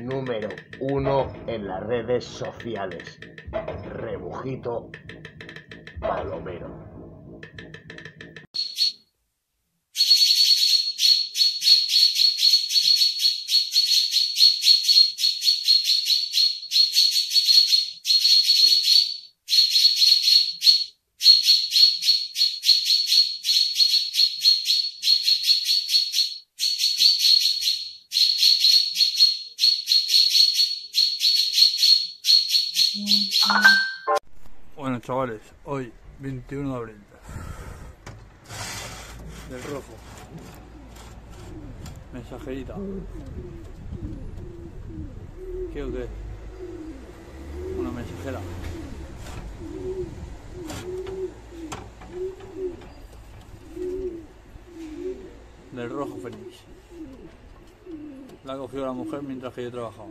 Número uno en las redes sociales. Rebujito Palomero. Bueno chavales, hoy 21 de abril. Del rojo. Mensajerita. ¿qué o qué? una mensajera. Del rojo feliz la cogió la mujer mientras que yo trabajaba